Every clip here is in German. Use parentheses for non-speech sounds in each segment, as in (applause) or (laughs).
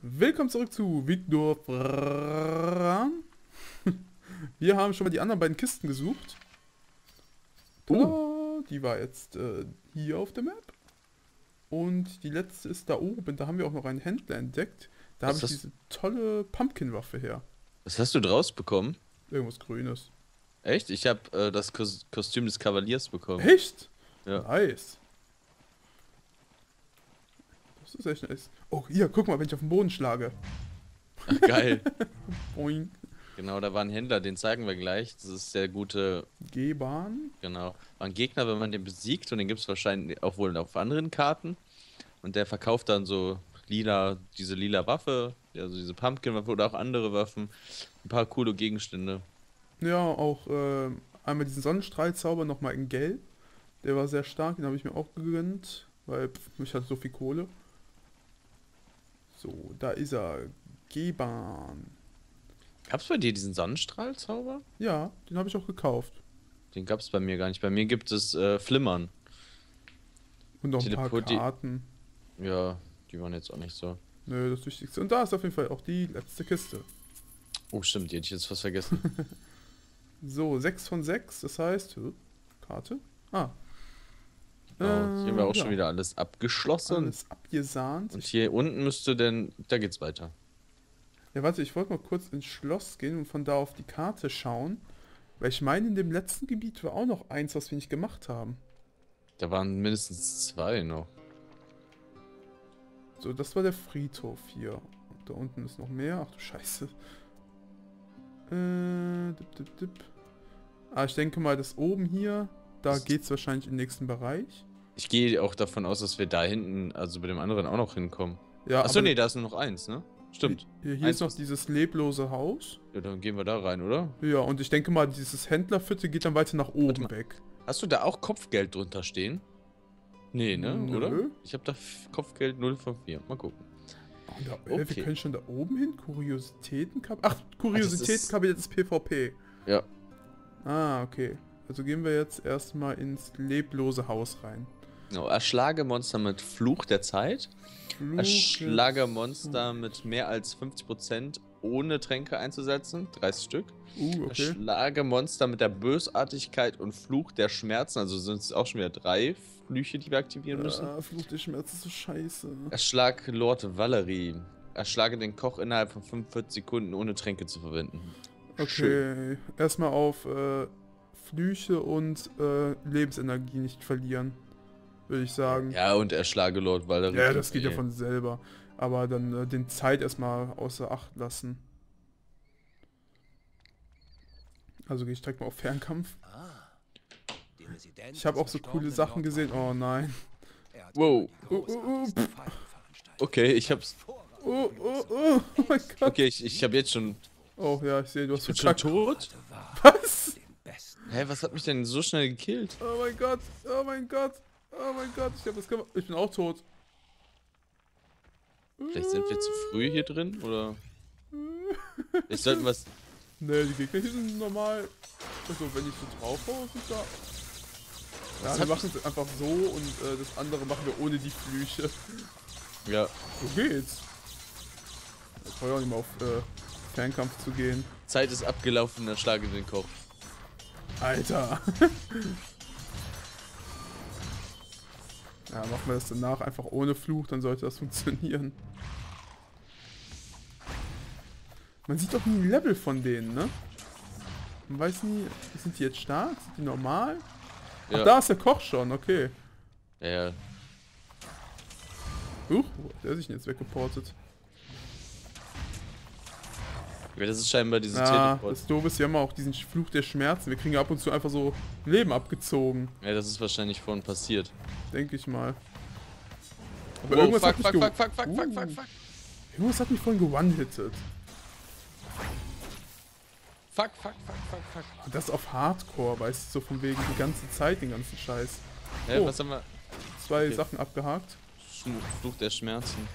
Willkommen zurück zu Victor Fran. (laughs) Wir haben schon mal die anderen beiden Kisten gesucht. Tada, die war jetzt äh, hier auf der Map. Und die letzte ist da oben. Da haben wir auch noch einen Händler entdeckt. Da habe ich hast- diese tolle Pumpkin-Waffe her. Was hast du draus bekommen? Irgendwas Grünes. Echt? Ich habe äh, das Kos Kostüm des Kavaliers bekommen. Echt? Ja. Nice. Das ist echt nice. Oh, hier, guck mal, wenn ich auf den Boden schlage. Ach, (laughs) geil. (laughs) Boing. genau, da war ein Händler, den zeigen wir gleich. Das ist der gute, G-Bahn. genau. War ein Gegner, wenn man den besiegt und den gibt es wahrscheinlich auch wohl auf anderen Karten. Und der verkauft dann so lila, diese lila Waffe, also diese Pumpkin-Waffe oder auch andere Waffen. Ein paar coole Gegenstände. Ja, auch äh, einmal diesen Sonnenstrahlzauber nochmal in Gelb. Der war sehr stark, den habe ich mir auch gegönnt, weil pff, ich hatte so viel Kohle. So, da ist er. G-Bahn. Gab's bei dir diesen Sonnenstrahlzauber? Ja, den habe ich auch gekauft. Den gab's bei mir gar nicht. Bei mir gibt es äh, Flimmern. Und noch ein paar die- Karten. Ja, die waren jetzt auch nicht so. Nö, das Wichtigste. Und da ist auf jeden Fall auch die letzte Kiste. Oh, stimmt, die hätte ich jetzt fast vergessen. (laughs) So, 6 von 6, das heißt. Karte? Ah. Genau, hier haben wir auch ja, schon wieder alles abgeschlossen. Alles abgesahnt. Und hier unten müsste denn, da geht's weiter. Ja, warte, ich wollte mal kurz ins Schloss gehen und von da auf die Karte schauen. Weil ich meine, in dem letzten Gebiet war auch noch eins, was wir nicht gemacht haben. Da waren mindestens zwei noch. So, das war der Friedhof hier. Und da unten ist noch mehr. Ach du Scheiße. Äh, dip, dip, dip. Ah, ich denke mal, das oben hier, da geht's wahrscheinlich in den nächsten Bereich. Ich gehe auch davon aus, dass wir da hinten, also bei dem anderen auch noch hinkommen. Ja, Achso, nee, da ist nur noch eins, ne? Stimmt. Hier, hier ist noch dieses leblose Haus. Ja, dann gehen wir da rein, oder? Ja, und ich denke mal, dieses Händlerviertel geht dann weiter nach oben weg. Hast du da auch Kopfgeld drunter stehen? Nee, ne? Nö. Oder? Ich habe da Kopfgeld 0 von 4. Mal gucken. Da, äh, Okay. wir können schon da oben hin. Kuriositätenkabinett. Ach, ist- Kuriositätenkabinett ist PvP. Ja. Ah, okay. Also gehen wir jetzt erstmal ins leblose Haus rein. Genau, erschlage Monster mit Fluch der Zeit. Fluch Erschlage Monster mit mehr als 50% ohne Tränke einzusetzen. 30 Stück. Uh, okay. Erschlage Monster mit der Bösartigkeit und Fluch der Schmerzen. Also sind es auch schon wieder drei Flüche, die wir aktivieren müssen. Ah, Fluch des Schmerzes ist so scheiße. Erschlag Lord Valerie. Erschlage den Koch innerhalb von 45 Sekunden ohne Tränke zu verwenden. Okay. Erstmal auf äh, Flüche und äh, Lebensenergie nicht verlieren. Würde ich sagen. Ja, und erschlage Lord Valerie. Ja, das geht ja Okay. von selber. Aber dann äh, den Zeit erstmal außer Acht lassen. Also gehe ich direkt mal auf Fernkampf. Ich habe auch so coole Sachen gesehen. Oh nein. Wow. Oh, oh, oh. Okay, ich hab's. Oh, oh, oh, oh mein Gott. Okay, ich, ich hab jetzt schon. Oh ja, ich sehe, du hast Bin schon tot? Was? Hä, was hat mich denn so schnell gekillt? Oh mein Gott. Oh mein Gott. Oh mein Gott. Ich, hab das gemacht. ich bin auch tot. Vielleicht sind wir zu früh hier drin, oder? (laughs) Ich sollten was. Ne, die Gegner hier sind normal. Also wenn ich so drauf haue, sind da. Ja, wir machen es einfach so und äh, das andere machen wir ohne die Flüche. Ja. So geht's. Ich brauche auch nicht mehr auf äh, Fernkampf zu gehen. Zeit ist abgelaufen, erschlage den Koch. Alter. (laughs) ja, machen wir das danach einfach ohne Fluch, dann sollte das funktionieren. Man sieht doch nie ein Level von denen, ne? Man weiß nie, sind die jetzt stark? Sind die normal? Ach, Ja. da ist der Koch schon, okay. Ja. Huch, hat der sich denn jetzt weggeportet? Das ist scheinbar dieses Ja, Teleport. das Doofe ist, wir haben auch diesen Fluch der Schmerzen. Wir kriegen ja ab und zu einfach so Leben abgezogen, Ja, das ist wahrscheinlich vorhin passiert. denke ich mal. Aber Wow, irgendwas fuck, hat mich fuck, fuck, fuck, fuck, fuck, Uh. fuck, fuck. Irgendwas hat mich vorhin gewone-hitted. Fuck, fuck, fuck, fuck, fuck. Und das auf Hardcore, weißt du, so von wegen die ganze Zeit den ganzen Scheiß. Hä, Oh. was haben wir? Zwei Okay. Sachen abgehakt. Fluch der Schmerzen.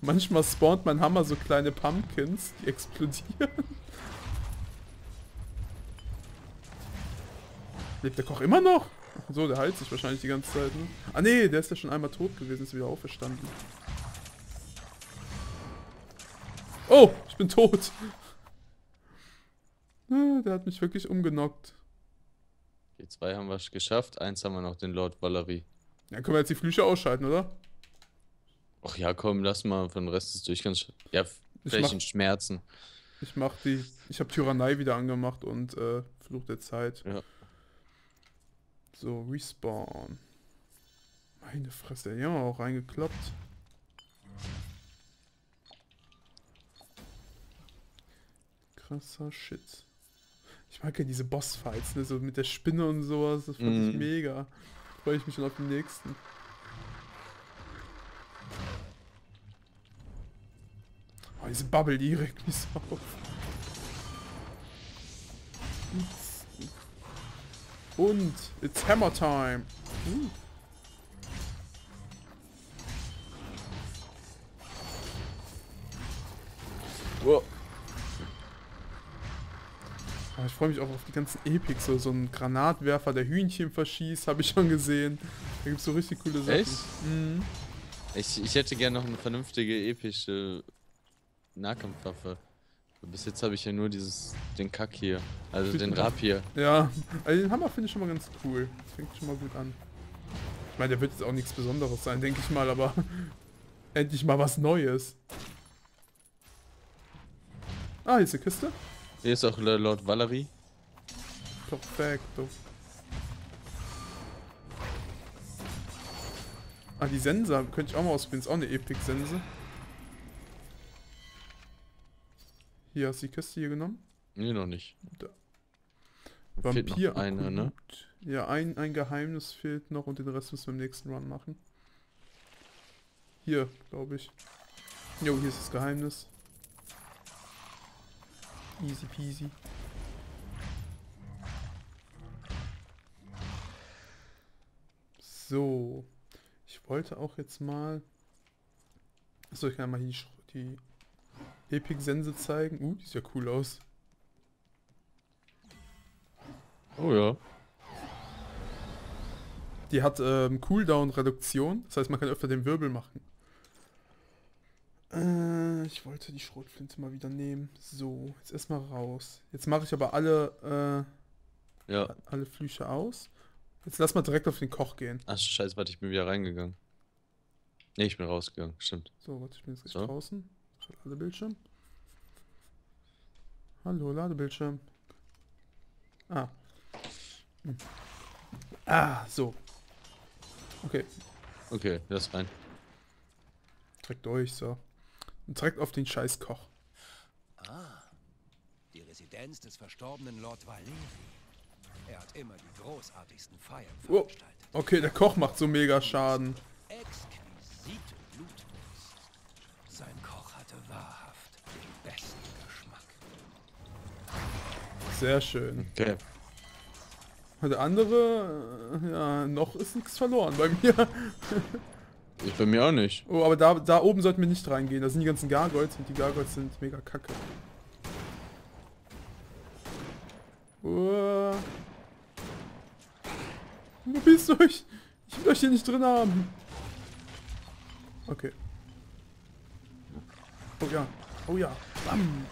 Manchmal spawnt mein Hammer so kleine Pumpkins, die explodieren. Lebt der Koch immer noch? So, der heilt sich wahrscheinlich die ganze Zeit, ne? Ah nee, der ist ja schon einmal tot gewesen, ist wieder auferstanden. Oh, ich bin tot. Ah, Der hat mich wirklich umgenockt. Die zwei haben wir geschafft. Eins haben wir noch, den Lord Valerie. Dann können wir jetzt die Flüche ausschalten, oder? Ach ja, komm, lass mal von den Rest des Durchgangs. Ja, Ich vielleicht in Schmerzen. Ich mach die. Ich habe Tyrannei wieder angemacht und äh, Fluch der Zeit. Ja. So, Respawn. Meine Fresse, ja, auch reingekloppt. Krasser Shit. Ich mag ja diese Bossfights, ne, so mit der Spinne und sowas, das fand ich Mhm. mega. Freue ich mich schon auf den nächsten. Diese Bubble, die regt mich so auf. Und it's Hammer Time. Uh. Wow. Ah, Ich freue mich auch auf die ganzen Epics, so, so ein Granatwerfer, der Hühnchen verschießt, habe ich schon gesehen. Da gibt es so richtig coole Sachen. Echt? Mhm. Ich, ich hätte gerne noch eine vernünftige, epische Nahkampfwaffe. Bis jetzt habe ich ja nur dieses, den Kack hier. Also den Rapier. Ja, also den Hammer finde ich schon mal ganz cool. Das fängt schon mal gut an. Ich meine, der wird jetzt auch nichts Besonderes sein, denke ich mal, aber (laughs) endlich mal was Neues. Ah, hier ist eine Kiste. Hier ist auch Lord Valerie. Perfekto. Ah, die Sense könnte ich auch mal ausprobieren. Ist auch eine Epic-Sense. Hier hast du die Kiste hier genommen. Nee, noch nicht. Da. Vampir einer, ne? Ja, ein, ein Geheimnis fehlt noch und den Rest müssen wir im nächsten Run machen. Hier, glaube ich. Jo, hier ist das Geheimnis. Easy peasy. So. Ich wollte auch jetzt mal. Achso, ich kann mal hier die, die Epic-Sense zeigen. Uh, die sieht ja cool aus. Oh ja. Die hat ähm, Cooldown-Reduktion. Das heißt, man kann öfter den Wirbel machen. Äh, ich wollte die Schrotflinte mal wieder nehmen. So, jetzt erstmal raus. Jetzt mache ich aber alle, Ja. äh, alle Flüche aus. Jetzt lass mal direkt auf den Koch gehen. Ach scheiße, warte, ich bin wieder reingegangen. Nee, ich bin rausgegangen, stimmt. So, warte, ich bin jetzt gleich So. draußen. Ladebildschirm. Hallo, Ladebildschirm. Ah. Hm. Ah, so. Okay, Okay, lass rein. direkt durch, so. Und direkt auf den scheiß Koch. Ah, die Residenz des verstorbenen Lord Valeri. Er hat immer die großartigsten Feiern Oh, veranstaltet. okay, der Koch macht so mega Schaden. Exquisite Blutwurst. Sein wahrhaft den besten Geschmack. Sehr schön. Okay. Der andere, äh, ja, noch ist nichts verloren bei mir. Ich bei mir auch nicht. Oh, aber da, da oben sollten wir nicht reingehen. Da sind die ganzen Gargoyles und die Gargoyles sind mega kacke. Oh. Verpisst euch! Ich will euch hier nicht drin haben. Okay. Oh ja. Oh ja. Bam.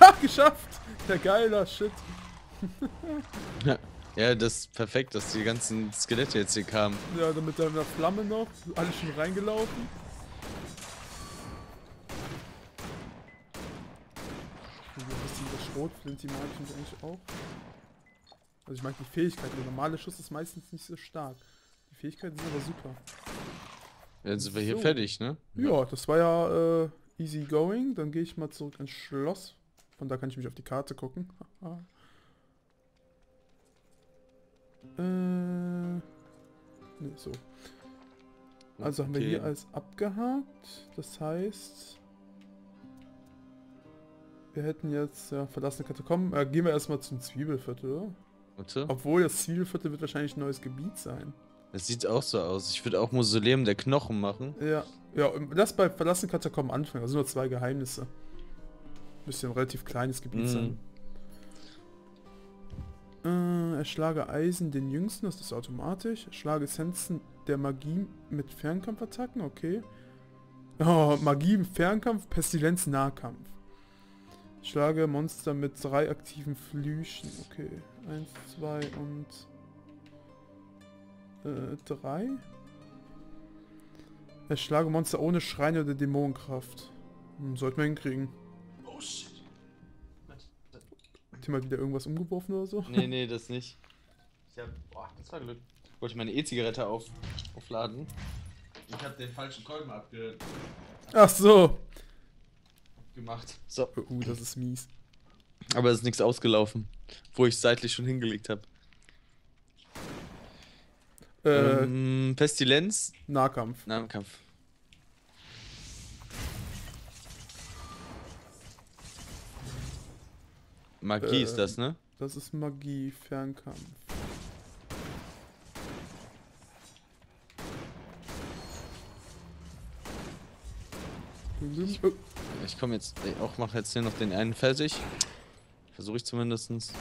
Ha, geschafft! Der geiler Shit. (laughs) Ja, das ist perfekt, dass die ganzen Skelette jetzt hier kamen. Ja, dann mit der Flamme noch. Alle schon reingelaufen. Und ein bisschen der Schrotflint, die mag ich mich eigentlich auch. Also ich mag die Fähigkeit. Der normale Schuss ist meistens nicht so stark. Die Fähigkeiten sind aber super. Jetzt sind wir hier So. fertig, ne? Ja, das war ja äh, easy going. Dann gehe ich mal zurück ins Schloss. Von da kann ich mich auf die Karte gucken. Äh, ne, so. Also haben wir hier Okay. alles abgehakt. Das heißt, wir hätten jetzt ja, verlassene Katakomben. Äh, gehen wir erstmal zum Zwiebelviertel, oder? Warte. Obwohl das Zwiebelviertel wird wahrscheinlich ein neues Gebiet sein. Das sieht auch so aus. Ich würde auch Mausoleum der Knochen machen. Ja, ja, lass bei verlassenen Katakomben anfangen. Also nur zwei Geheimnisse. Müsste ein relativ kleines Gebiet Mhm. sein. Äh, erschlage Eisen den Jüngsten, das ist automatisch. Erschlage Essenzen der Magie mit Fernkampfattacken, okay. Oh, Magie im Fernkampf, Pestilenz Nahkampf. Schlage Monster mit drei aktiven Flüchen. Okay. Eins, zwei und äh, drei. Erschlage Monster ohne Schreine oder Dämonenkraft. Hm, sollten wir hinkriegen. Oh shit. Hat hier mal wieder irgendwas umgeworfen oder so? Nee, nee, (laughs) das nicht. Ich hab. Boah, das war Glück. Ich wollte meine E-Zigarette auf, aufladen. Ich hab den falschen Kolben abge Ach so. gemacht. So. Uh, das ist mies. Aber es ist nichts ausgelaufen, wo ich seitlich schon hingelegt habe. Äh, Ähm, Pestilenz, Nahkampf. Nahkampf. Magie ist Ähm. das, ne? Das ist Magie, Fernkampf. Oh, Ich komme jetzt ey, auch, mache jetzt hier noch den einen fertig. Versuche ich zumindestens.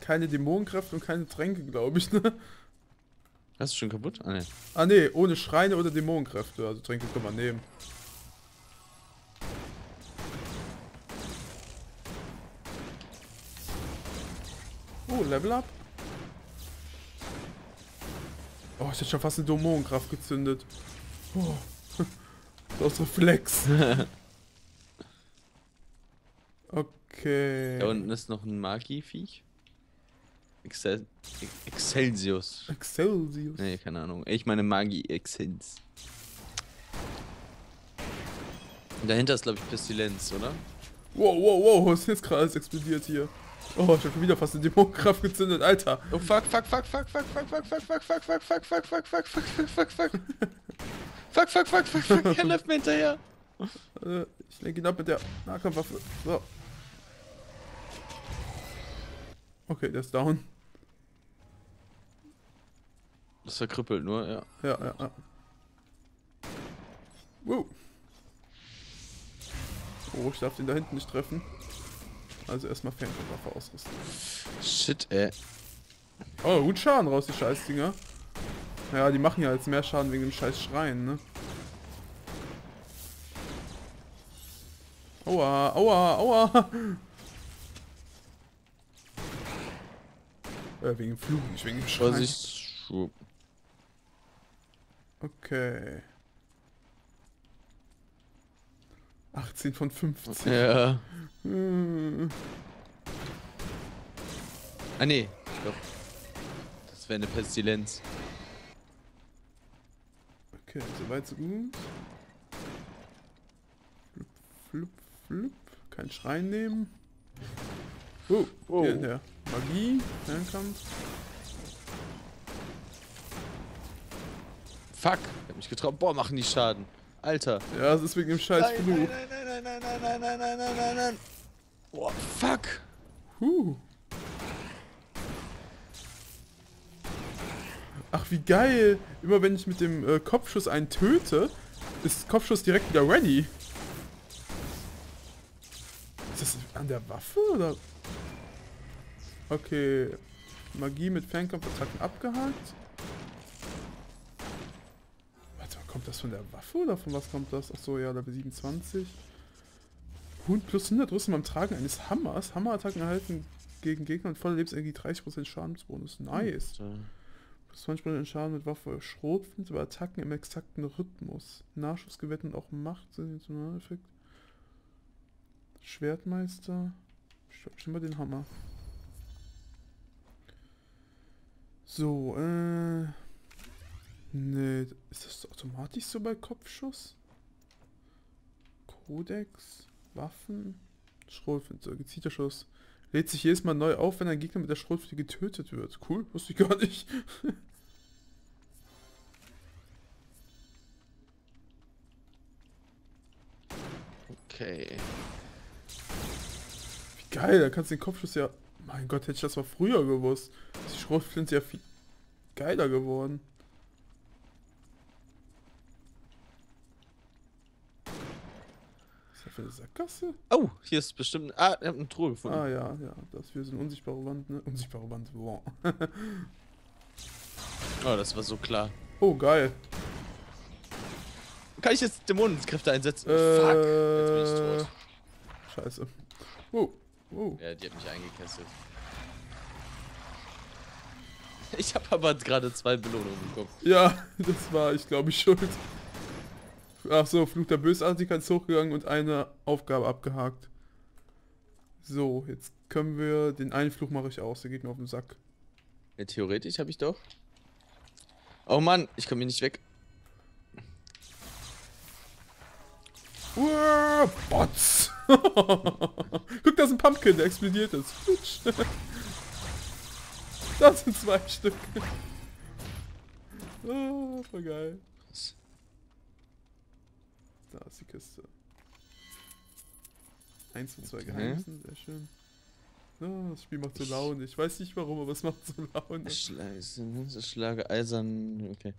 Keine Dämonenkraft und keine Tränke, glaube ich, ne? Hast du schon kaputt? Ah, ne. Ah ne, ohne Schreine oder Dämonenkräfte. Also Tränke kann man nehmen. Oh, Level up. Oh, ich hätte schon fast eine Dämonenkraft gezündet. Oh. (laughs) Aus Reflex. (laughs) Okay. Da unten ist noch ein Magi-Viech. Excel Excelsius. Excelsius. Nee, keine Ahnung. Ich meine Magi Excels. Dahinter ist, glaube ich, Pestilenz, oder? Wow, wow, wow, was ist jetzt gerade alles explodiert hier? Oh, ich hab schon wieder fast eine Dämonenkraft gezündet, Alter. Oh fuck, fuck, fuck, fuck, fuck, fuck, fuck, fuck, fuck, fuck, fuck, fuck, fuck, fuck, fuck, fuck, fuck, fuck, fuck. Fuck, fuck, fuck, fuck, fuck, er läuft mir hinterher. Äh, ich lenke ihn ab mit der Nahkampfwaffe. So. Okay, der ist down. Das verkrüppelt nur, ja. Ja, ja, ja. Wow. Oh, ich darf den da hinten nicht treffen. Also erstmal Fernkampfwaffe ausrüsten. Shit, ey. Oh, gut Schaden raus, die Scheißdinger. Ja, die machen ja jetzt mehr Schaden wegen dem scheiß Schreien, ne? Aua, aua, aua. Äh, wegen dem Flug, nicht wegen dem Schreien. Vorsicht. Schwupp. Okay. 18 von 50. Ja. Hm. Ah, nee. Ich glaub, das wäre eine Pestilenz. Okay, soweit so gut. Flup, flup, flup. Kein Schrein nehmen. Oh, Oh. hier hinterher. Magie, Fernkampf. Fuck. Ich hab mich getraut. Boah, machen die Schaden. Alter. Ja, das ist wegen dem scheiß nein, nein, nein, nein, nein, nein, nein, nein, nein, nein, nein, nein. Boah, fuck. Huh. Ach, wie geil. Immer wenn ich mit dem äh, Kopfschuss einen töte, ist Kopfschuss direkt wieder ready. Ist das an der Waffe oder? Okay. Magie mit Fernkampfattacken abgehakt. Kommt das von der Waffe oder von was kommt das? Achso, ja, Level 27. Hund plus 100 Rüstung beim Tragen eines Hammers. Hammerattacken erhalten gegen Gegner und voller Lebensenergie 30% Schadensbonus. Nice. Plus 20% Schaden mit Waffe. Schrotflinte bei Attacken im exakten Rhythmus. Nachschussgewetten und auch Macht. Effekt. Schwertmeister. Schon mal den Hammer. So, äh. Nee, ist das automatisch so bei Kopfschuss? Kodex, Waffen, Schrotflinte, gezielter Schuss. Lädt sich jedes Mal neu auf, wenn ein Gegner mit der Schrotflinte getötet wird. Cool, wusste ich gar nicht. (laughs) Okay. Wie geil, da kannst du den Kopfschuss ja... Mein Gott, hätte ich das mal früher gewusst. Ist die Schrotflinte ja viel geiler geworden. Was ist das für eine Sackgasse? Oh, hier ist bestimmt. Ah, ich hab eine Truhe gefunden. Ah ja, ja, das wir sind unsichtbare Wand, ne? Unsichtbare Wand, wow. (laughs) Oh, das war so klar. Oh, geil. Kann ich jetzt Dämonenkräfte einsetzen? Äh, Fuck, jetzt bin ich tot. Scheiße. Oh, oh. Ja, die hat mich eingekesselt. Ich habe aber gerade zwei Belohnungen bekommen. Ja, (laughs) das war ich glaube ich schuld. Ach so, Flug der Bösartigkeit ist hochgegangen und eine Aufgabe abgehakt. So, jetzt können wir... Den einen Fluch mache ich aus, der geht mir auf den Sack. Ja, theoretisch habe ich doch. Oh Mann, ich komme hier nicht weg. Uah, Bots! (laughs) Guck, da ist ein Pumpkin, der explodiert ist. (laughs) Das sind zwei Stück. Oh, (laughs) voll geil. Da ist die Kiste. Eins und zwei Okay. Geheimnissen, sehr schön. Oh, das Spiel macht so Laune. Ich weiß nicht warum, aber es macht so Laune. Schla Schlage eisern. Okay.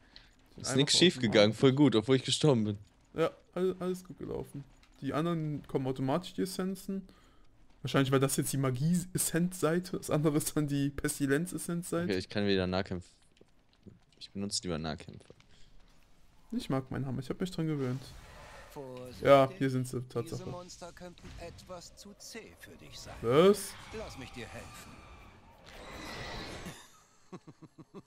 Ist Einfach nichts schief gegangen, voll gut, obwohl ich gestorben bin. Ja, alles, alles gut gelaufen. Die anderen kommen automatisch die Essenzen. Wahrscheinlich war das jetzt die Magie-Essenz-Seite. Das andere ist dann die Pestilenz-Essenz-Seite. Okay, ich kann wieder Nahkämpfer. Ich benutze lieber Nahkämpfer. Ich mag meinen Hammer, ich habe mich dran gewöhnt. Vorsichtig. Ja, hier sind sie, Diese Tatsache. Monster könnten etwas zu zäh für dich sein. Was? Lass mich dir helfen. (laughs)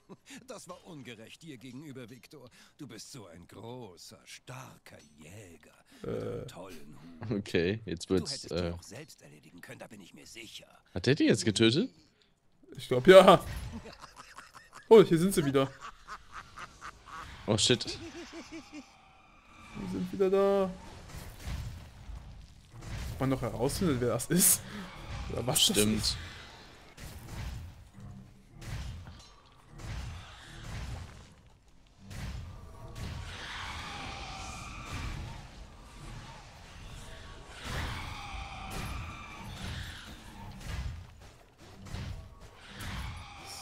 Das war ungerecht dir gegenüber, Viktor. Du bist so ein großer, starker Jäger. Äh. tollen Hut. Okay, jetzt Du wird's. hättest Äh, selbst erledigen können, da bin ich mir sicher. hat der die jetzt getötet? Ich glaube ja. Oh, hier sind sie wieder. Oh shit. Wir sind wieder da. Ob man noch herausfindet, wer das ist? Oder was das ist? Stimmt.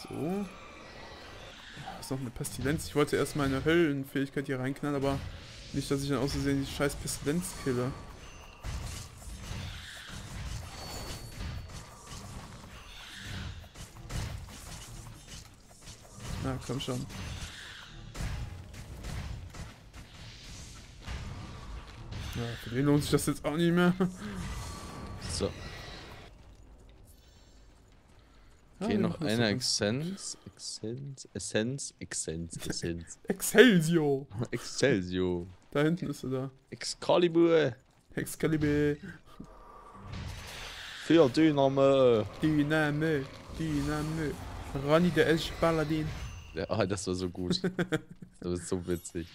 So. Da ist noch eine Pestilenz. Ich wollte erst meine Höllenfähigkeit hier reinknallen, aber nicht, dass ich dann auszusehen die scheiß Pestilenz kille. Na, komm schon. Ja, für den lohnt sich das jetzt auch nicht mehr. (laughs) So. Ja, Okay, wir noch eine Essenz. Essenz. Essenz. Essenz. Essenz. Excelsior! (laughs) Excelsior. Da hinten ist er da. Excalibur. Excalibur. Für Dynamo. Dynamo. Dynamo. Ronny der Elch Paladin. Ja, oh, das war so gut. (laughs) Das ist so witzig.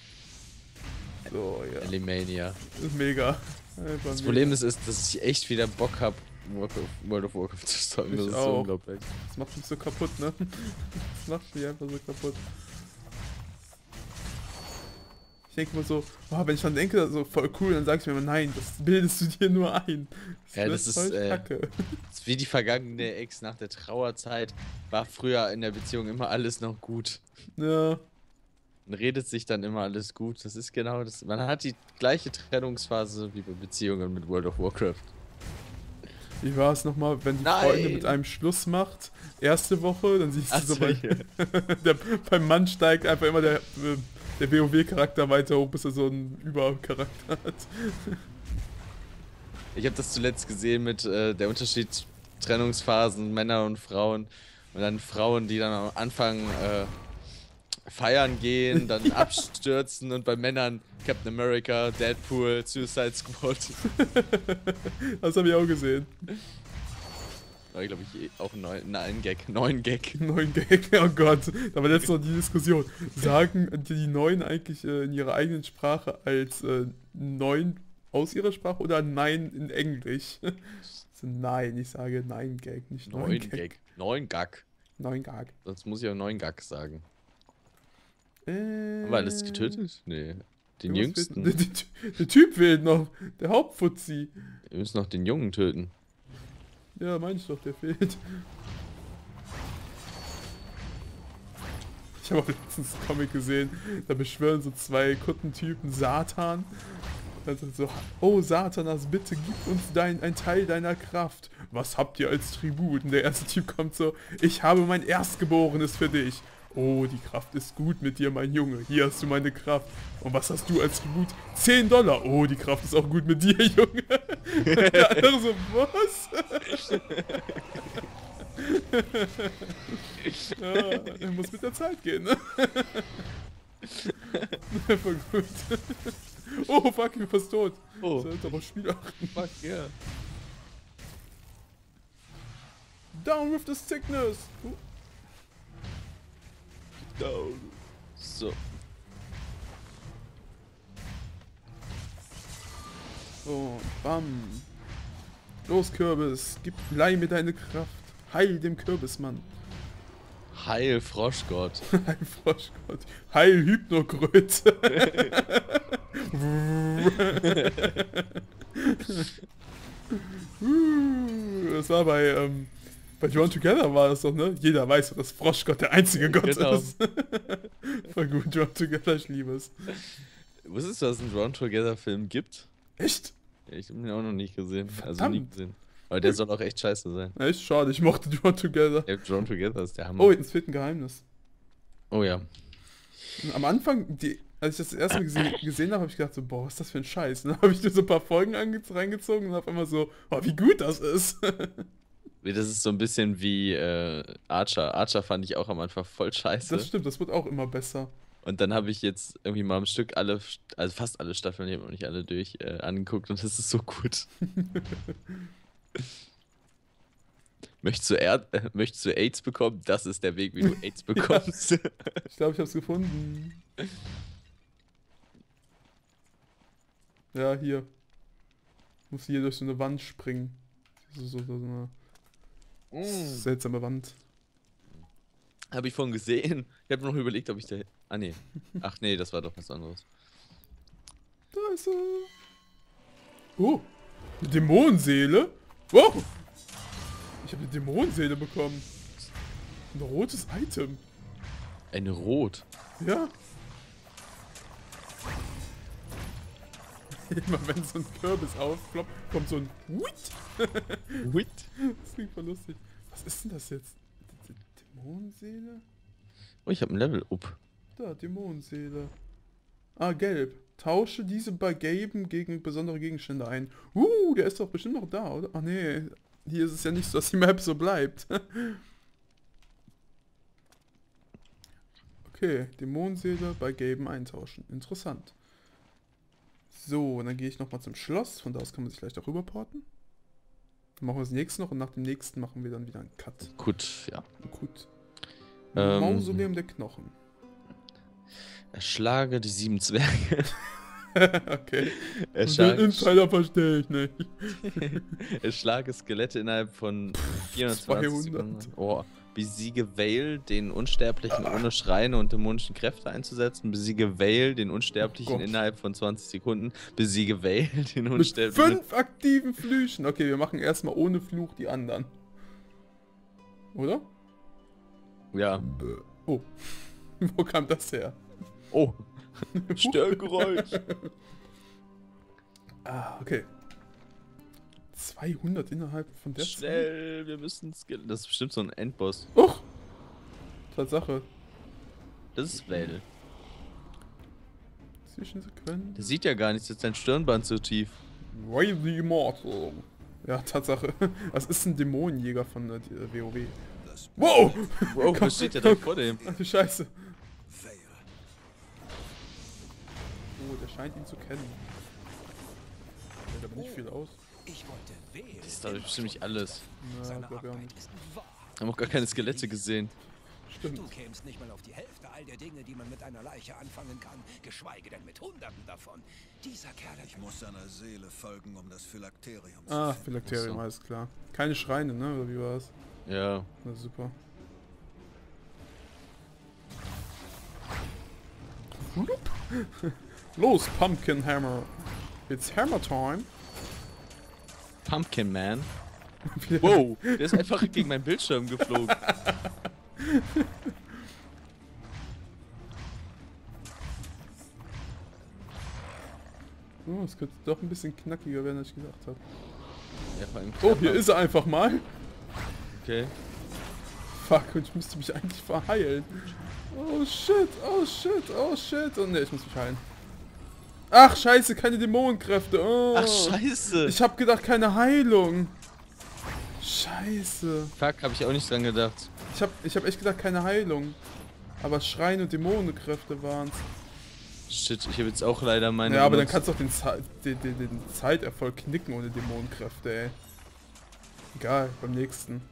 So, ja. Elimania. Das ist mega. Einfach Das mega. Problem ist, ist, dass ich echt wieder Bock hab, World of, Warcraft zu zocken. Das ist so auch. unglaublich. Das macht mich so kaputt, ne? (laughs) Das macht mich einfach so kaputt. Ich denke mal so, oh, wenn ich dann denke, so voll cool, dann sag ich mir immer, nein, das bildest du dir nur ein. Ja, das ist, voll äh, kacke. Das ist wie die vergangene Ex nach der Trauerzeit. War früher in der Beziehung immer alles noch gut. Ja, Man redet sich dann immer alles gut. Das ist genau das. Man hat die gleiche Trennungsphase wie bei Beziehungen mit World of Warcraft. wie war es nochmal, wenn die Nein. Freundin mit einem Schluss macht, erste Woche, dann siehst du Ach so, bei, (laughs) der, beim Mann steigt einfach immer der, äh, der WoW-Charakter weiter hoch, bis er so einen Übercharakter hat. (laughs) Ich habe das zuletzt gesehen mit äh, der Unterschied Trennungsphasen Männer und Frauen. Und dann Frauen, die dann am Anfang äh, feiern gehen, dann (laughs) abstürzen und bei Männern Captain America, Deadpool, Suicide Squad. (laughs) Das habe ich auch gesehen. War, glaube ich, eh auch ein (laughs) neu, nein, Gag. Neun Gag. Neuen Gag, oh Gott. Da war letztens noch die Diskussion. Sagen die, Neuen eigentlich äh, in ihrer eigenen Sprache als äh, Neun aus ihrer Sprache oder Nein in Englisch? (laughs) so, nein, ich sage Nein Gag, nicht Neun Neun Gag. Gag. Neun Gag. Neun Gag. Sonst muss ich auch neun Gag sagen. Äh, Haben wir alles getötet? Nee. Den Jüngsten. Der, der, (laughs) der Typ fehlt noch. Der Hauptfuzzi. Wir müssen noch den Jungen töten. Ja, meine ich doch, der fehlt. Ich habe auch letztens Comic gesehen, da beschwören so zwei Kuttentypen Satan. Also so, oh Satanas, bitte gib uns dein, ein Teil deiner Kraft. Was habt ihr als Tribut? Und der erste Typ kommt so, ich habe mein Erstgeborenes für dich. Oh, die Kraft ist gut mit dir, mein Junge. Hier hast du meine Kraft. Und was hast du als Tribut? 10 Dollar. Oh, die Kraft ist auch gut mit dir, (laughs) Junge. Der andere so, was? (laughs) ja, er muss mit der Zeit gehen, ne? (laughs) Voll gut. Oh, fuck, ich bin fast tot. Oh. Sollte aber Spiel achten. Fuck, yeah. Down with the sickness. Oh, Down. So. So, bam. Los, Kürbis. Gib Leih mir deine Kraft. Heil dem Kürbismann. Heil Froschgott. (laughs) Heil Froschgott. Heil Hypnokröte. (laughs) (laughs) das war bei, ähm, bei Drawn Together war das doch, ne? Jeder weiß, dass Froschgott der einzige Gott Genau. ist. (laughs) Voll gut, Drawn Together, ich liebe es. Wusstest du, dass es einen Drawn Together Film gibt? Echt? Ja, ich habe ihn auch noch nicht gesehen. Also Verdammt. nie gesehen. Aber der soll auch echt scheiße sein. Echt schade, ich mochte Drawn Together. Der Drawn Together ist der Hammer. Oh, jetzt fehlt ein Geheimnis. oh ja. Am Anfang, die, als ich das erste Mal gesehen, gesehen habe, habe ich gedacht so, boah, was ist das für ein Scheiß? Und dann (laughs) habe ich mir so ein paar Folgen reingezogen und auf einmal so, oh, wie gut das ist. (laughs) Das ist so ein bisschen wie äh, Archer. Archer fand ich auch am Anfang voll scheiße. Das stimmt, das wird auch immer besser. Und dann habe ich jetzt irgendwie mal am Stück alle, also fast alle Staffeln, ich habe noch nicht alle durch, äh, angeguckt und das ist so gut. (laughs) möchtest, du er äh, möchtest du AIDS bekommen? Das ist der Weg, wie du AIDS bekommst. (laughs) Ich glaube, ich habe es gefunden. Ja, hier. Muss hier durch so eine Wand springen. So, so, so eine seltsame Wand. habe ich vorhin gesehen. Ich habe noch überlegt, ob ich da. Ah, nee. Ach, nee, das war doch was anderes. Da ist er. Oh, eine Dämonenseele. Wow. Ich habe eine Dämonenseele bekommen. Ein rotes Item. Eine Rot. Ja. (laughs) Immer wenn so ein Kürbis aufploppt, kommt so ein Wit. Wit? (laughs) Das klingt voll lustig. Was ist denn das jetzt? D- D- Dämonenseele? Oh, ich habe ein Level up. Da, Dämonenseele. Ah, gelb. Tausche diese bei Gaben gegen besondere Gegenstände ein. Uh, der ist doch bestimmt noch da, oder? Ach nee, hier ist es ja nicht so, dass die Map so bleibt. (laughs) okay, Dämonenseele bei Gaben eintauschen. Interessant. So, und dann gehe ich nochmal zum Schloss. Von da aus kann man sich leicht auch rüberporten. Dann machen wir das nächste noch und nach dem nächsten machen wir dann wieder einen Cut. Gut, ja. Gut. Ähm, Mausoleum der Knochen. Erschlage die sieben Zwerge. (laughs) okay. Und den Insider verstehe ich nicht. (laughs) erschlage Skelette innerhalb von 420 200. Sekunden. Oh. Besiege Vale, den Unsterblichen ohne Schreine und dämonischen Kräfte einzusetzen. Besiege Vale, den Unsterblichen Oh innerhalb von 20 Sekunden. Besiege Vale, den Mit Unsterblichen. fünf aktiven Flüchen. Okay, wir machen erstmal ohne Fluch die anderen. Oder? Ja. Oh. (laughs) Wo kam das her? Oh. (laughs) Störgeräusch. (laughs) Ah, okay. 200 innerhalb von der Zeit? Schnell, wir müssen Skelette. Das ist bestimmt so ein Endboss. Och! Tatsache. Das ist Vale. Zwischensequenz. Der sieht ja gar nichts, jetzt sein Stirnband so tief. Ray the Immortal. Ja, Tatsache. (laughs) Das ist ein Dämonenjäger von der WoW. Das Wow! Wow, was steht ja direkt vor dem? (laughs) Ach Scheiße. Oh, der scheint ihn zu kennen. Hält aber nicht viel aus. Ich wollte wählen. Das ist doch bestimmt nicht alles. Glaub ich. Wir haben auch gar keine Skelette gesehen. Stimmt. Du kämst nicht mal auf die Hälfte all der Dinge, die man mit einer Leiche anfangen kann, geschweige denn mit Hunderten davon. Dieser Kerl Ich muss seiner Seele folgen, um das Phylakterium zu Ah, finden. Phylakterium, so. alles klar. Keine Schreine, ne? Oder wie war das? Ja. Na super. (laughs) Los, Pumpkin Hammer. It's Hammer Time. Pumpkin Man. (laughs) Wow, der ist einfach gegen meinen Bildschirm geflogen. Oh, es könnte doch ein bisschen knackiger werden, als ich gedacht habe. Ja, Oh, hier ist er einfach mal. Okay. fuck, und ich müsste mich eigentlich verheilen. Oh shit, oh shit, oh shit. Oh ne, ich muss mich heilen. Ach scheiße, keine Dämonenkräfte. Oh. Ach, scheiße. Ich hab gedacht, keine Heilung. Scheiße. Fuck, hab ich auch nicht dran gedacht. Ich hab, ich hab echt gedacht, keine Heilung. Aber Schreien und Dämonenkräfte waren's. Shit, ich habe jetzt auch leider meine. Ja, aber dann benutzt. kannst du auch den, Ze den, den, den Zeiterfolg knicken ohne Dämonenkräfte, ey. Egal, beim nächsten.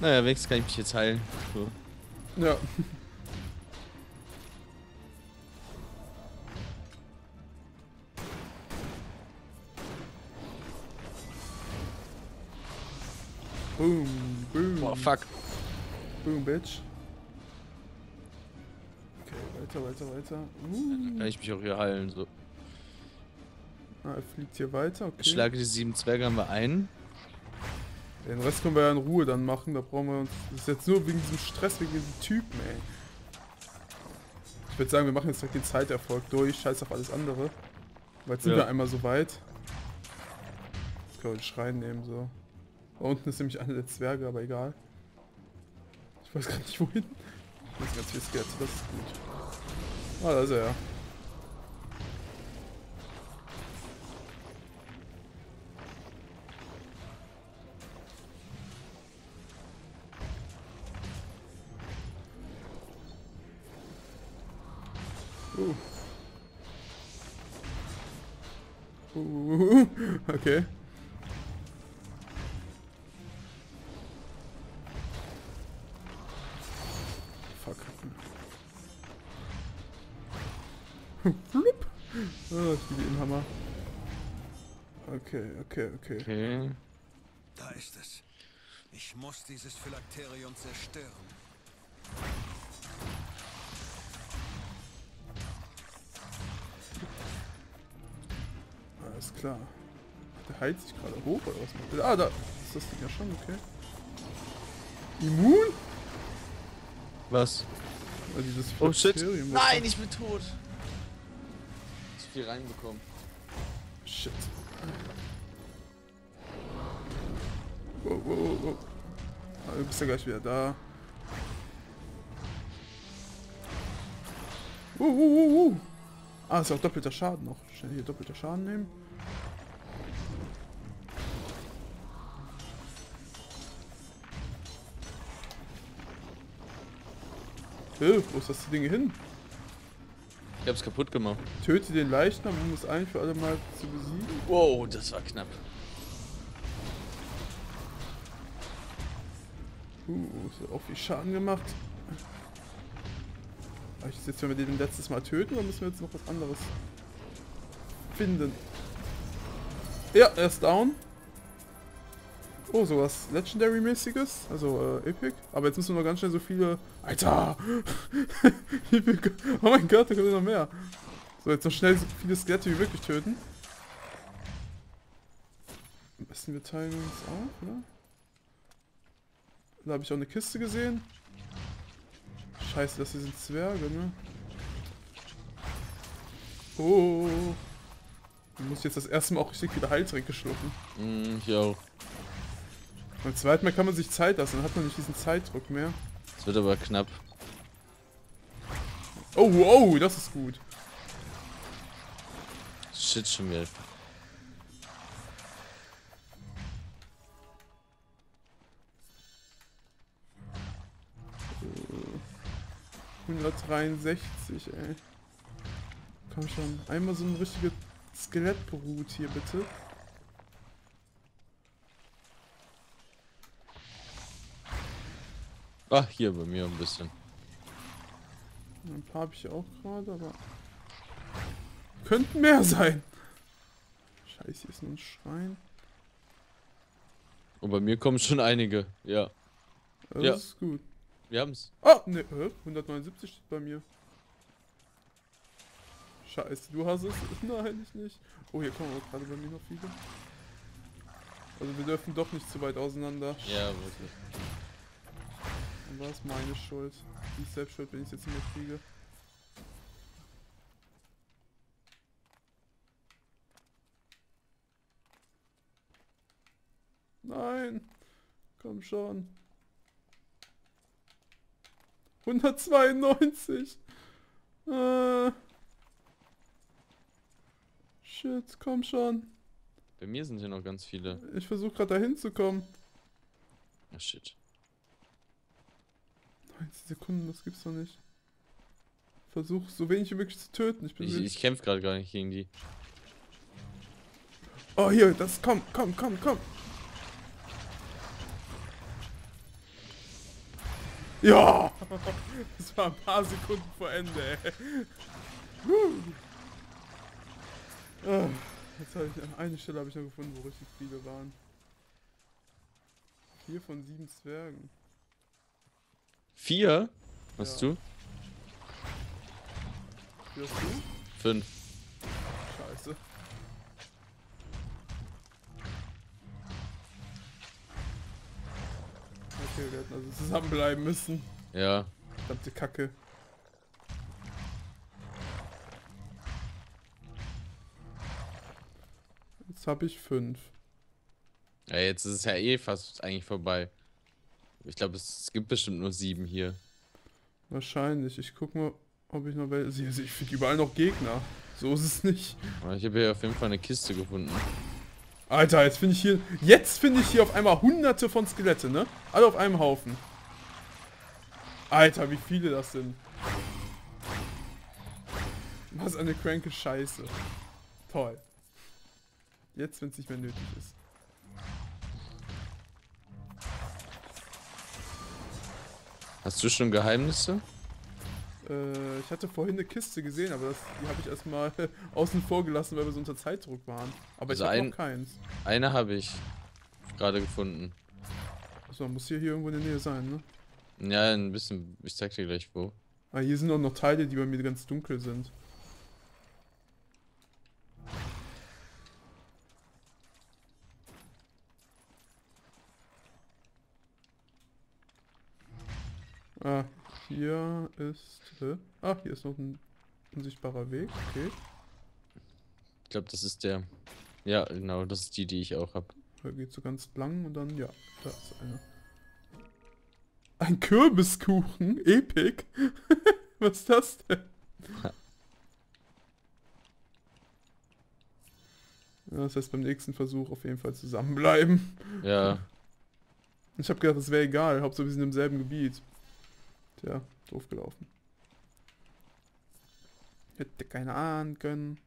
Naja, wenigstens kann ich mich jetzt heilen. So. Ja. Boom, boom. Boah, fuck. Boom, bitch. Okay, weiter, weiter, weiter. Dann Uh, kann ich mich auch hier heilen. So. ah, er fliegt hier weiter, okay. Ich schlage die sieben Zwerge haben wir ein. Den Rest können wir ja in Ruhe dann machen. Da brauchen wir uns. Das ist jetzt nur wegen diesem Stress, wegen diesem Typen, ey. Ich würde sagen, wir machen jetzt direkt den Zeiterfolg durch. Scheiß auf alles andere. Weil jetzt sind Ja. wir einmal so weit. Jetzt können wir den Schrein nehmen, so. Da unten ist nämlich einer der Zwerge, aber egal. Ich weiß gar nicht wohin. Das ist ganz viel Skelette, das ist gut. Ah, da ist er ja. Okay, okay, okay. Da ist es. Ich muss dieses Phylakterium zerstören. Alles klar. Der heilt sich gerade hoch oder was? Ah, da ist das Ding ja schon, okay. Immun? Was? Weil dieses Oh shit. Nein, ich bin tot. Zu viel reinbekommen. Shit. Wow, wow, wow. Ah, du bist ja gleich wieder da. Wow, wow, wow, wow. Ah, ist auch doppelter Schaden noch. Schnell hier doppelter Schaden nehmen. Äh, wo ist das Ding hin? Ich hab's kaputt gemacht. Töte den Leichnam, um es ein für alle Mal zu besiegen. Wow, das war knapp. Uh, ist auch viel Schaden gemacht. Reicht es jetzt, wenn wir den letztes Mal töten, oder müssen wir jetzt noch was anderes finden? Ja, er ist down. Oh, sowas Legendary-mäßiges, also äh, Epic. Aber jetzt müssen wir noch ganz schnell so viele... Alter! (laughs) Oh mein Gott, da kommt noch mehr. So, jetzt noch schnell so viele Skelette wie möglich töten. Am besten wir teilen uns auf, oder? Da habe ich auch eine Kiste gesehen. Scheiße, das hier sind Zwerge, ne? Oh. Dann muss ich jetzt das erste Mal auch richtig viele Heiltränke schlucken. Mm, ich auch. Beim zweiten Mal kann man sich Zeit lassen, dann hat man nicht diesen Zeitdruck mehr. Es wird aber knapp. Oh, wow, das ist gut. Shit, schon wieder. 163, ey. Komm schon. Einmal so ein richtiges Skelettbrut hier, bitte. Ah, hier bei mir ein bisschen. Ein paar habe ich auch gerade, aber... Könnten mehr sein. Scheiße, hier ist nur ein Schrein. Und bei mir kommen schon einige. Ja, Das Ja. ist gut. Wir haben's. Ah, ne, 179 steht bei mir. Scheiße, du hast es? (laughs) Nein, ich nicht. Oh, hier kommen auch gerade bei mir noch viele. Also wir dürfen doch nicht zu weit auseinander. Ja, wirklich. Und war es meine Schuld. Ich selbst schuld, wenn ich jetzt nicht mehr kriege. Nein! Komm schon. 192. Äh. Shit, komm schon. Bei mir sind hier noch ganz viele. Ich versuche gerade da hinzukommen. Ah, shit. 90 Sekunden, das gibt's doch nicht. Versuch so wenig wie möglich zu töten. Ich bin Ich, ich kämpfe gerade gar nicht gegen die. Oh, hier, das, komm, komm, komm, komm. Ja! (laughs) Das war ein paar Sekunden vor Ende, ey. Ah, Jetzt habe ich, eine Stelle habe ich noch gefunden, wo richtig viele waren. Vier von sieben Zwergen. Vier? Was Ja. du? Wie hast du? Fünf. Scheiße. Okay, wir hätten also zusammenbleiben müssen. Ja. Verdammte Kacke. Jetzt habe ich fünf. Ja, jetzt ist es ja eh fast eigentlich vorbei. Ich glaube, es, gibt bestimmt nur sieben hier. Wahrscheinlich. Ich guck mal, ob ich noch welche. sehe. Ich finde überall noch Gegner. So ist es nicht. Ich habe hier auf jeden Fall eine Kiste gefunden. Alter, jetzt finde ich hier. Jetzt finde ich hier auf einmal hunderte von Skelette, ne? Alle auf einem Haufen. Alter, wie viele das sind. Was eine cranke Scheiße. Toll. Jetzt, wenn es nicht mehr nötig ist. Hast du schon Geheimnisse? Äh, ich hatte vorhin eine Kiste gesehen, aber das, die habe ich erstmal (laughs) außen vor gelassen, weil wir so unter Zeitdruck waren. Aber Also ich habe ein- noch keins. Eine habe ich gerade gefunden. Achso, muss hier, hier irgendwo in der Nähe sein, ne? Ja, ein bisschen. Ich zeig dir gleich wo. Ah, hier sind auch noch Teile, die bei mir ganz dunkel sind. Ah, hier ist... Äh, ah, hier ist noch ein unsichtbarer Weg. Okay. Ich glaube, das ist der. Ja, genau, das ist die, die ich auch habe. Da geht so ganz lang und dann, ja, da ist einer. Ein Kürbiskuchen? Epic? (laughs) Was ist das denn? Ja, das heißt beim nächsten Versuch auf jeden Fall zusammenbleiben. Ja, Ich habe gedacht, das wäre egal. Hauptsache wir sind im selben Gebiet. Tja, doof gelaufen. Hätte keine ahnen können.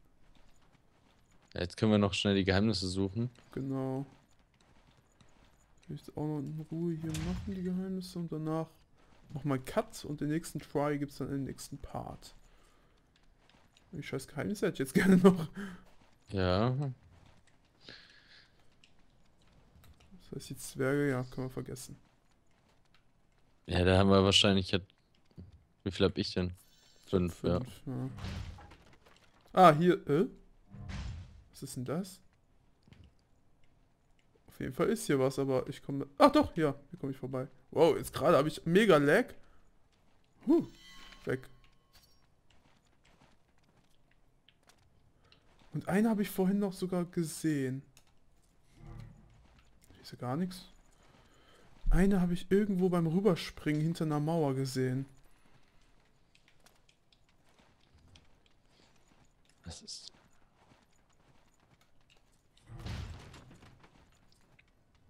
Ja, jetzt können wir noch schnell die Geheimnisse suchen. Genau. Ich auch noch in Ruhe hier machen, die Geheimnisse. Und danach nochmal Cut und den nächsten Try gibt es dann im nächsten Part. Die scheiß Geheimnisse hätte ich jetzt (laughs) gerne noch. Ja, Das heißt, die Zwerge, ja, können wir vergessen. ja, da haben wir wahrscheinlich. Ja, wie viel habe ich denn? Fünf, ja. Fünf, ja. Ah, hier, äh? Was ist denn das? Auf jeden Fall ist hier was, aber ich komme... Ach doch, ja, hier komme ich vorbei. Wow, jetzt gerade habe ich mega Lag. Huh, weg. Und eine habe ich vorhin noch sogar gesehen. Hier ist ja gar nichts. Eine habe ich irgendwo beim Rüberspringen hinter einer Mauer gesehen. Was ist.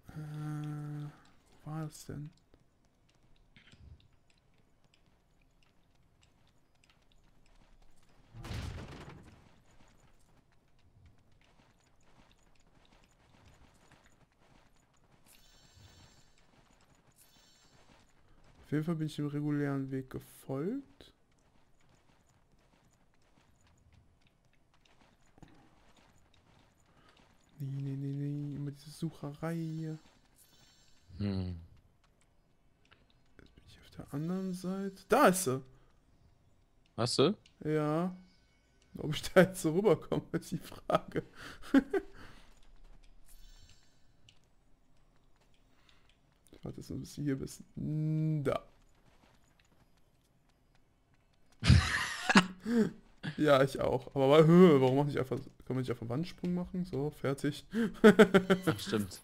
Äh, wo war das denn? Auf jeden Fall bin ich dem regulären Weg gefolgt. Nee, nee, nee, nee, immer diese Sucherei hier. Hm. Jetzt bin ich auf der anderen Seite. Da ist sie. Hast du? Ja. Ob ich da jetzt so rüberkomme, (laughs) ist die Frage. (laughs) ich warte jetzt nur, bis du hier bist. Mm, Da. (laughs) ja, ich auch. Aber warum mache ich einfach. Kann man nicht einfach Wandsprung machen? So, fertig. Stimmt.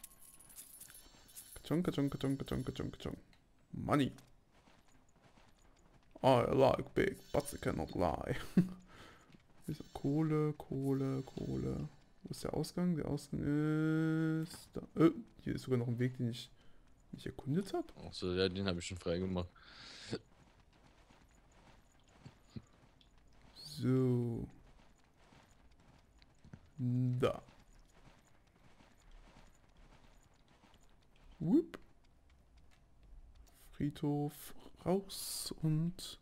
Chonka, chonka, chonka, chonka, chonka, chonka. Money. I like big, but I cannot lie. (laughs) Kohle, Kohle, Kohle. Wo ist der Ausgang? Der Ausgang ist da. Äh, hier ist sogar noch ein Weg, den ich nicht erkundet habe. Achso, ja, den habe ich schon freigemacht. (laughs) So. Da. Whoop. Friedhof raus und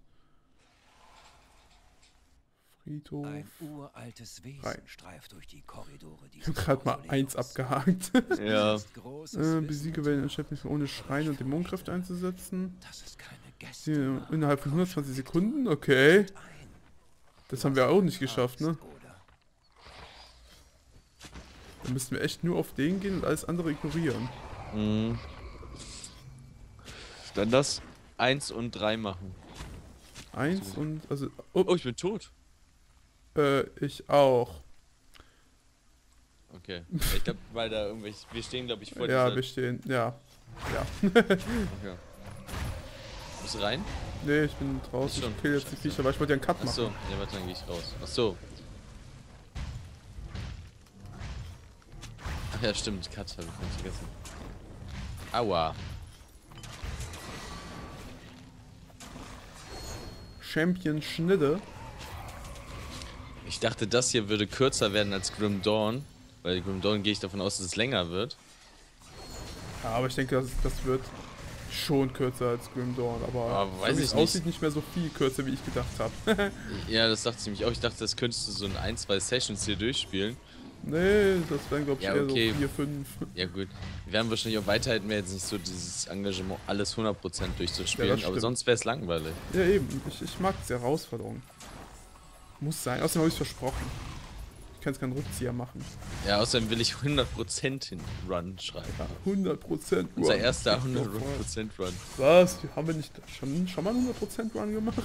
Friedhof. Ein uraltes Wesen Rein. streift durch die Korridore Ich habe gerade mal eins abgehakt. (laughs) Ja. Äh, besiege werden Erschöpfung ohne Schreien und Dämonenkräfte einzusetzen. Das ist keine Hier, Gäste. innerhalb von 120 Sekunden, okay. Das haben wir auch nicht geschafft, ne? Da müssten wir echt nur auf den gehen und alles andere ignorieren. Mhm. Dann das 1 und 3 machen. Eins und, also, oh, Oh, ich bin tot. äh, ich auch. Okay. Ich glaube, weil da irgendwelche. Wir stehen, glaube ich, vor Ja, dieser. wir stehen, ja. Ja. Okay. Bist du rein? Nee, ich bin draußen, schon ich kill jetzt die scheiße. Viecher, weil ich wollte ja einen Cut machen. Achso, ja, warte, dann gehe ich raus. Achso. Ach ja, stimmt, Cut habe ich ganz vergessen. Aua. Champion Schnitte. Ich dachte, das hier würde kürzer werden als Grim Dawn. Weil Grim Dawn gehe ich davon aus, dass es länger wird. Ja, aber ich denke, das, das wird schon kürzer als Grim Dawn, aber Ah, so weiß ich es nicht. aussieht, nicht mehr so viel kürzer, wie ich gedacht habe. (laughs) Ja, das dachte ich nämlich auch. Ich dachte, das könntest du so in ein, zwei Sessions hier durchspielen. Nee, das wären, glaube ich, Ja, eher okay. so 4, 5. Ja gut, wir werden wahrscheinlich auch weiterhin mehr jetzt nicht so dieses Engagement, alles 100% durchzuspielen, Ja, aber sonst wäre es langweilig. Ja, eben. Ich, ich mag diese Herausforderung. Muss sein. Außerdem habe ich versprochen. Ich kann jetzt keinen Rückzieher machen. Ja, außerdem will ich 100% in Run schreiben. Ja, 100% Unser Run. erster noch vor. 100% Run. Was? Haben wir nicht schon, schon mal einen 100% Run gemacht?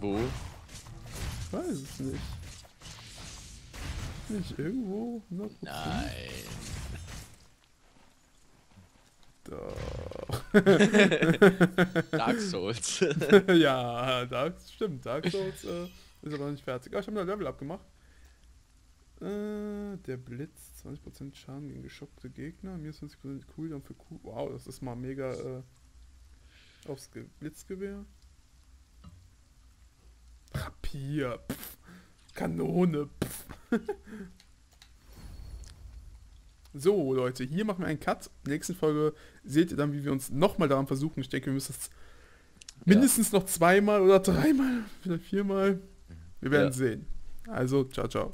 Wo? Ich weiß es nicht. Nicht irgendwo 100%? Nein. Da. (laughs) Dark Souls. (laughs) ja, Dark, stimmt. Dark Souls äh, ist aber noch nicht fertig. Ah, ich habe ein Level abgemacht. Äh, der Blitz, 20% Schaden gegen geschockte Gegner, mir 20% Cooldown für Q. Wow, das ist mal mega äh, aufs Ge Blitzgewehr. Rapier, pff. Kanone. So, Leute, hier machen wir einen Cut. In der nächsten Folge seht ihr dann, wie wir uns nochmal daran versuchen. Ich denke, wir müssen es mindestens noch zweimal oder dreimal, vielleicht viermal. Wir werden Ja. sehen. Also, ciao, ciao.